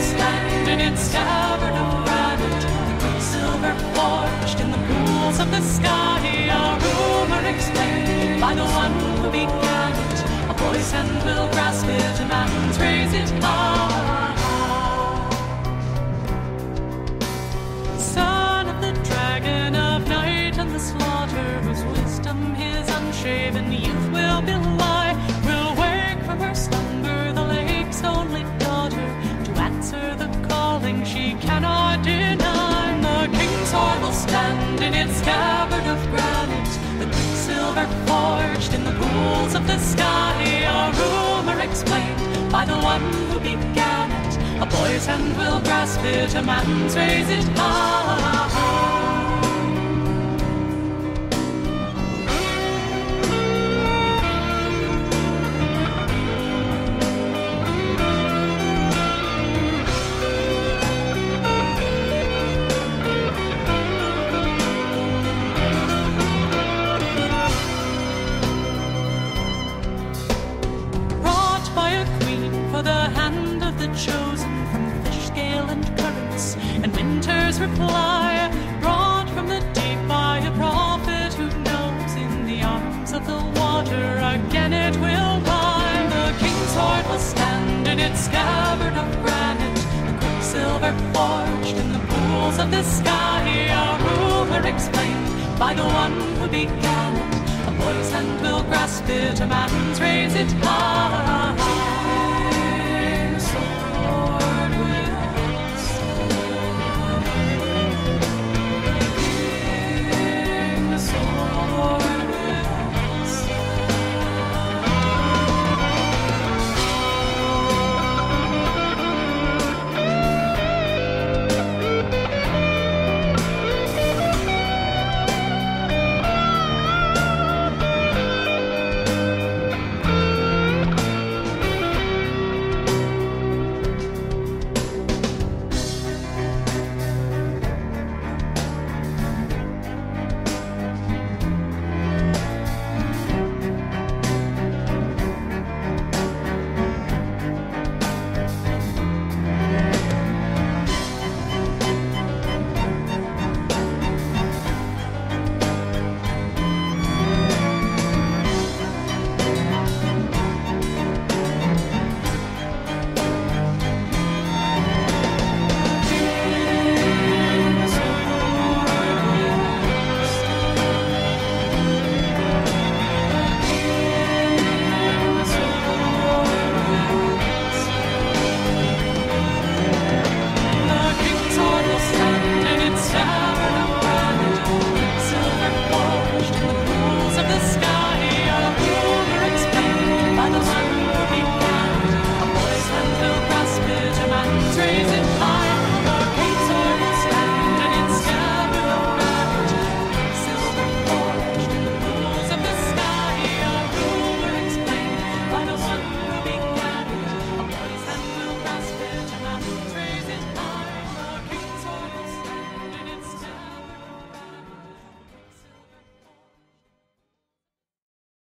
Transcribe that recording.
stand in its scabbard of granite, silver forged in the pools of the sky. A rumor explained by the one who began it. A boy's hand will grasp it, a man's raise it high. Son of the dragon of night and the slaughter, whose wisdom his unshaven youth will belie, stand in its scabbard of granite, the quicksilver forged in the pools of the sky. A rumor explained by the one who began it. A boy's hand will grasp it, a man's raise it high. Reply brought from the deep by a prophet who knows in the arms of the water again it will lie the king's sword will stand in its scabbard of granite the quicksilver forged in the pools of the sky. A rumor explained by the one who began it. A boy's hand will grasp it, a man's raise it high.